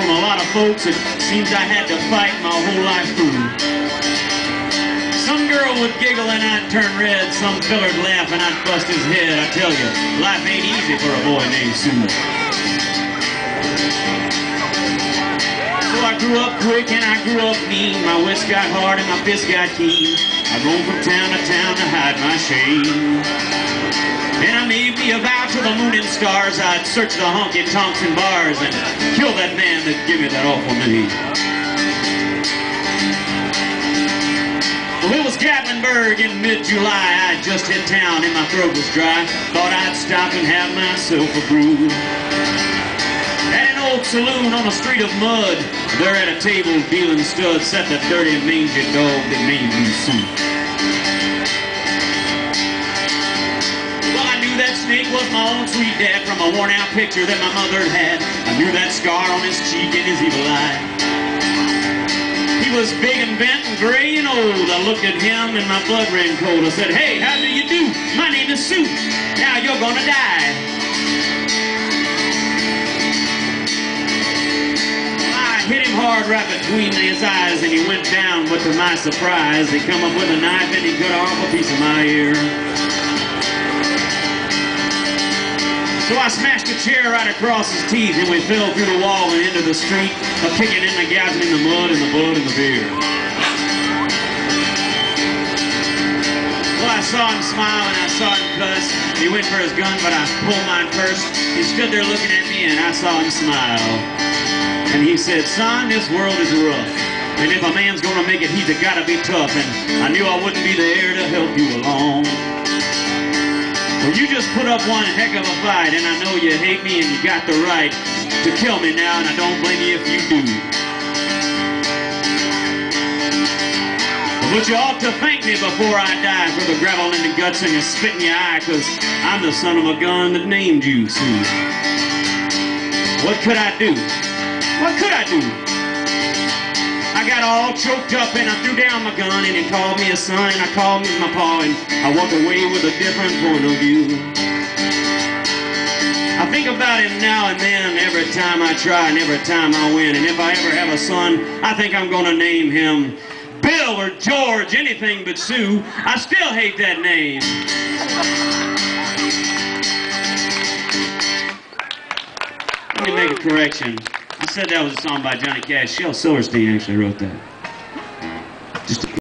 from a lot of folks it seems I had to fight my whole life through. Some girl would giggle and I'd turn red, some feller'd laugh and I'd bust his head. I tell you, life ain't easy for a boy named Sue. So I grew up quick and I grew up mean. My wits got hard and my fists got keen. I roamed from town to town to hide my shame. And I may be a vow to the moon and stars. I'd search the honky tonks and bars and kill that man that give me that awful name. Well, it was Gatlinburg in mid-July. I just hit town and my throat was dry. Thought I'd stop and have myself a brew. At an old saloon on a street of mud, there at a table dealing studs sat the dirty mangy dog that named me Sue. Was my own sweet dad from a worn-out picture that my mother had. I knew that scar on his cheek and his evil eye. He was big and bent and gray and old. I looked at him and my blood ran cold. I said, hey, how do you do? My name is Sue. Now you're gonna die. I hit him hard right between his eyes and he went down, but to my surprise, he come up with a knife and he cut off a piece of my ear. So I smashed a chair right across his teeth and we fell through the wall and into the street, a kicking and a gouging in the mud and the blood and the beer. Well, I saw him smile and I saw him cuss. He went for his gun, but I pulled mine first. He stood there looking at me and I saw him smile. And he said, son, this world is rough. And if a man's gonna make it, he's gotta be tough. And I knew I wouldn't be there to help you along. Well, you just put up one heck of a fight, and I know you hate me and you got the right to kill me now, and I don't blame you if you do. But you ought to thank me before I die for the gravel in the guts and the spit in your eye, cause I'm the son of a gun that named you, Sue. What could I do? What could I do? I got all choked up and I threw down my gun and he called me a son and I called me my paw and I walked away with a different point of view. I think about him now and then every time I try and every time I win. And if I ever have a son, I think I'm gonna name him Bill or George, anything but Sue. I still hate that name. Let me make a correction. I said that was a song by Johnny Cash. Shel Silverstein actually wrote that. Just